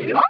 you